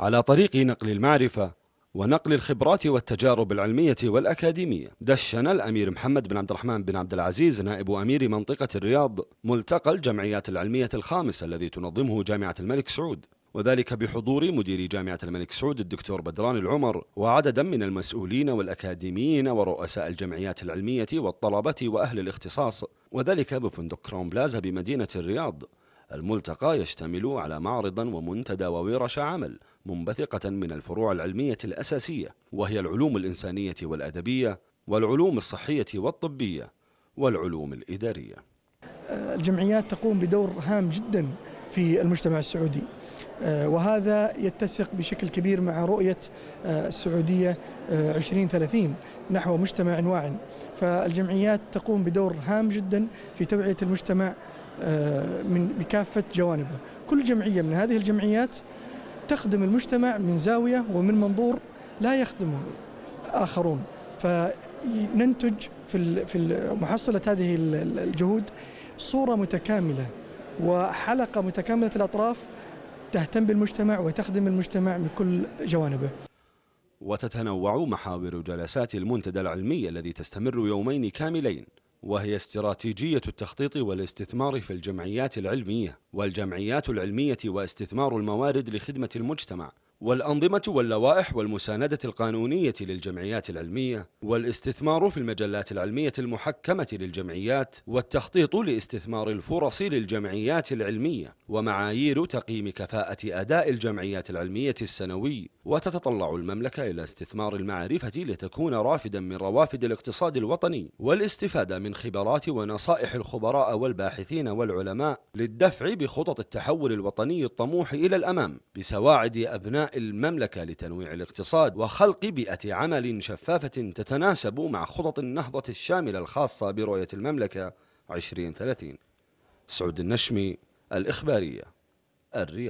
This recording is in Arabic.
على طريق نقل المعرفة ونقل الخبرات والتجارب العلمية والأكاديمية. دشن الأمير محمد بن عبد الرحمن بن عبد العزيز نائب أمير منطقة الرياض ملتقى الجمعيات العلمية الخامس الذي تنظمه جامعة الملك سعود. وذلك بحضور مدير جامعة الملك سعود الدكتور بدران العمر وعددا من المسؤولين والأكاديميين ورؤساء الجمعيات العلمية والطلبة وأهل الاختصاص. وذلك بفندق كروم بلازا بمدينة الرياض. الملتقى يشتمل على معرض ومنتدى وورش عمل منبثقة من الفروع العلمية الأساسية وهي العلوم الإنسانية والأدبية والعلوم الصحية والطبية والعلوم الإدارية. الجمعيات تقوم بدور هام جدا في المجتمع السعودي وهذا يتسق بشكل كبير مع رؤية السعودية 2030 نحو مجتمع واع. فالجمعيات تقوم بدور هام جدا في توعية المجتمع من بكافة جوانبه. كل جمعية من هذه الجمعيات تخدم المجتمع من زاوية ومن منظور لا يخدمه آخرون. فننتج في في محصلة هذه الجهود صورة متكاملة وحلقة متكاملة الأطراف تهتم بالمجتمع وتخدم المجتمع بكل جوانبه. وتتنوع محاور جلسات المنتدى العلمي الذي تستمر يومين كاملين. وهي استراتيجية التخطيط والاستثمار في الجمعيات العلمية والجمعيات العلمية واستثمار الموارد لخدمة المجتمع. والأنظمة واللوائح والمساندة القانونية للجمعيات العلمية والاستثمار في المجلات العلمية المحكمة للجمعيات والتخطيط لاستثمار الفرص للجمعيات العلمية ومعايير تقييم كفاءة أداء الجمعيات العلمية السنوي. وتتطلع المملكة إلى استثمار المعرفة لتكون رافدا من روافد الاقتصاد الوطني والاستفادة من خبرات ونصائح الخبراء والباحثين والعلماء للدفع بخطط التحول الوطني الطموح إلى الأمام بسواعد أبناء المملكة لتنويع الاقتصاد وخلق بيئة عمل شفافة تتناسب مع خطط النهضة الشاملة الخاصة برؤية المملكة 2030 سعود النشمي الإخبارية الرياض.